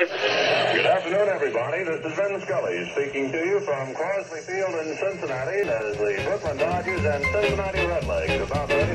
Good afternoon, everybody. This is Vin Scully speaking to you from Crosley Field in Cincinnati as the Brooklyn Dodgers and Cincinnati Redlegs about ready